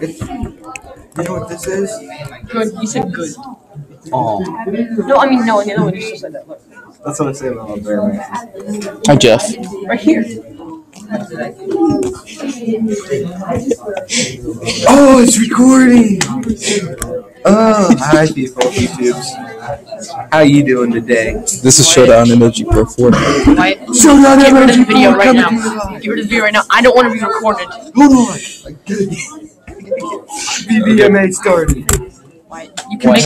It's, you know what this is? Good. You said good. Oh, No, I mean no. The other one you still said that. Look, that's what I say about my bear man. Hi, Jeff. right here. Oh, it's recording. Oh, hi people, YouTubes. How you doing today? This is Showdown MLG Bro 4. Why? Showdown Get rid of the video right now. to you live. Get rid of the video right now. I don't want to be recorded. Hold on. I gotta get BBMA started. Why? You can make.